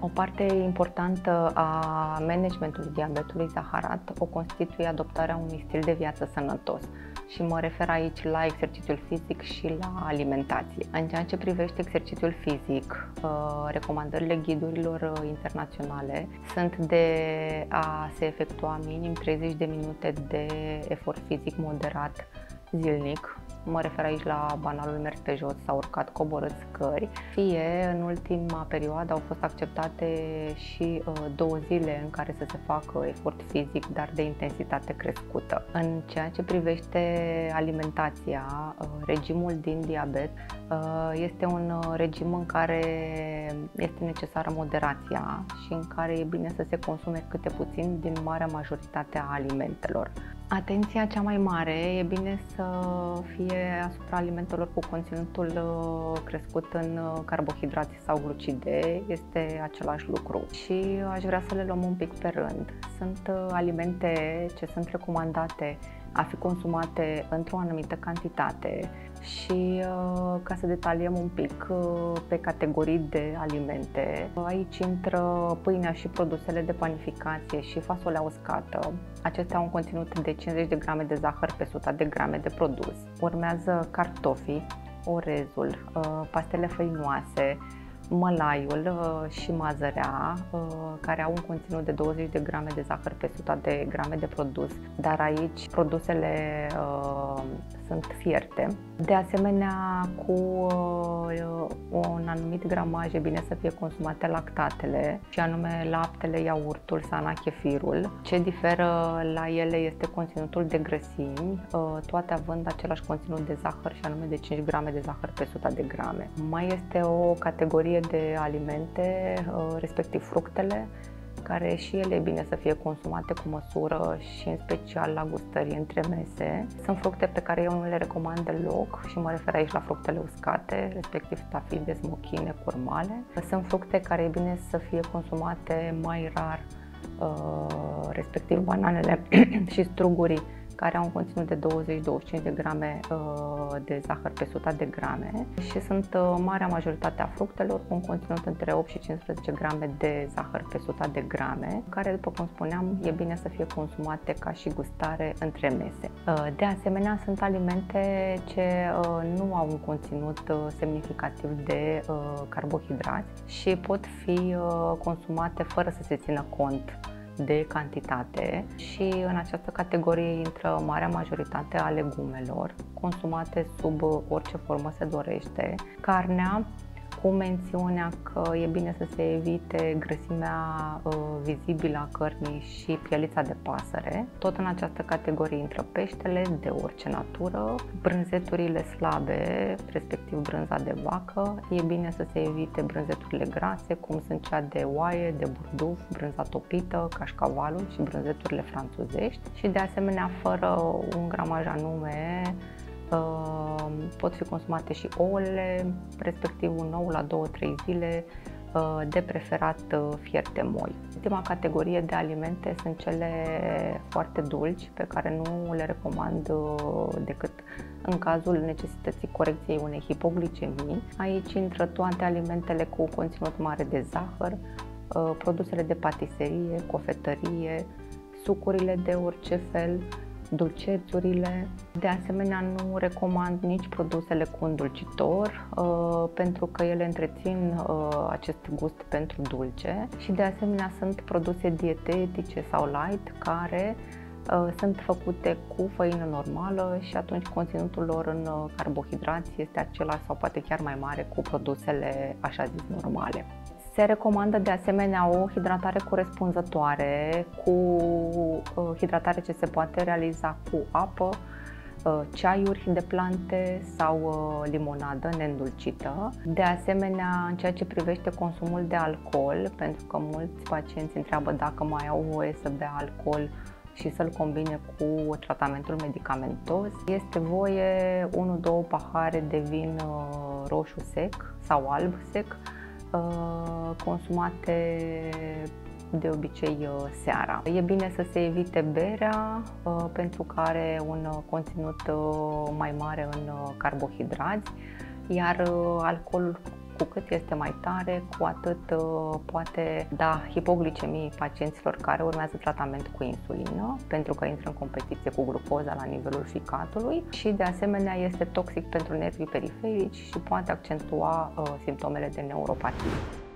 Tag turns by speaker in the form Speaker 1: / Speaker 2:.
Speaker 1: O parte importantă a managementului diabetului zaharat o constituie adoptarea unui stil de viață sănătos și mă refer aici la exercițiul fizic și la alimentație. În ceea ce privește exercițiul fizic, uh, recomandările ghidurilor uh, internaționale sunt de a se efectua minim 30 de minute de efort fizic moderat zilnic, mă refer aici la banalul mers pe jos sau urcat coborât scări, fie în ultima perioadă au fost acceptate și uh, două zile în care să se facă efort fizic, dar de intensitate crescută. În ceea ce privește alimentația, uh, regimul din diabet uh, este un uh, regim în care este necesară moderația și în care e bine să se consume câte puțin din marea majoritate a alimentelor. Atenția cea mai mare e bine să fie asupra alimentelor cu conținutul uh, crescut în uh, carbohidrate sau glucide, este același lucru. Și aș vrea să le luăm un pic pe rând. Sunt uh, alimente ce sunt recomandate a fi consumate într-o anumită cantitate și ca să detaliem un pic pe categorii de alimente, aici intră pâinea și produsele de panificație și fasolea uscată, Acestea au un conținut de 50 de grame de zahăr pe 100 de grame de produs. Urmează cartofii, orezul, uh, pastele făinoase, mălaiul uh, și mazărea, uh, care au un conținut de 20 de grame de zahăr pe 100 de grame de produs, dar aici produsele uh, sunt fierte. De asemenea, cu un anumit gramaj e bine să fie consumate lactatele, și anume laptele, iaurtul, sana, chefirul. Ce diferă la ele este conținutul de grăsimi, toate având același conținut de zahăr și anume de 5 grame de zahăr pe 100 de grame. Mai este o categorie categorie de alimente, uh, respectiv fructele, care și ele e bine să fie consumate cu măsură și în special la gustări între mese. Sunt fructe pe care eu nu le recomand deloc și mă refer aici la fructele uscate, respectiv stafide, smochine, curmale. Sunt fructe care e bine să fie consumate mai rar, uh, respectiv bananele și strugurii care au un conținut de 20-25 de grame uh, de zahăr pe 100 de grame și sunt uh, marea majoritate a fructelor cu un conținut între 8 și 15 grame de zahăr pe 100 de grame, care, după cum spuneam, e bine să fie consumate ca și gustare între mese. Uh, de asemenea, sunt alimente ce nu au un conținut semnificativ de carbohidrați și pot fi consumate fără să se țină cont de cantitate și în această categorie intră marea majoritate a legumelor consumate sub orice formă se dorește. Carnea cu mențiunea că e bine să se evite grăsimea uh, vizibilă a cărnii și pielița de pasăre. Tot în această categorie intră peștele de orice natură, brânzeturile slabe, respectiv brânza de vacă. E bine să se evite brânzeturile grase, cum sunt cea de oaie, de burduf, brânza topită, cașcavalul și brânzeturile franțuzești. Și de asemenea, fără un gramaj anume, Ehm, pot fi consumate și ouăle, respectiv un ou la 2-3 zile, ehm, de preferat ehm, fierte moi. Ultima categorie de alimente sunt cele foarte dulci, pe care nu le recomand decât în cazul necesității corecției unei hipoglicemii. Aici intră toate alimentele cu conținut mare de zahăr, produsele de patiserie, cofetărie, sucurile de orice fel, dulcețurile. De asemenea, nu recomand nici produsele cu îndulcitor, uh, pentru că ele întrețin uh, acest gust pentru dulce și de asemenea sunt produse dietetice sau light care uh, sunt făcute cu făină normală și atunci conținutul lor în carbohidrați este același sau poate chiar mai mare cu produsele așa zis normale. Se recomandă de asemenea o hidratare corespunzătoare cu uh, hidratare ce se poate realiza cu apă, uh, ceaiuri de plante sau uh, limonadă neîndulcită. De asemenea, în ceea ce privește consumul de alcool, pentru că mulți pacienți întreabă dacă mai au voie să bea alcool și să-l combine cu tratamentul medicamentos. Este voie 1-2 pahare de vin roșu sec sau alb sec Uh, consumate de obicei uh, seara. E bine să se evite berea uh, pentru că are un conținut mai mare în carbohidrați, iar alcoolul cu cât este mai tare, cu atât uh, poate da hipoglicemie pacienților care urmează tratament cu insulină, pentru că intră în competiție cu glucoza la nivelul ficatului și de asemenea este toxic pentru nervii periferici și poate accentua uh, simptomele de neuropatie.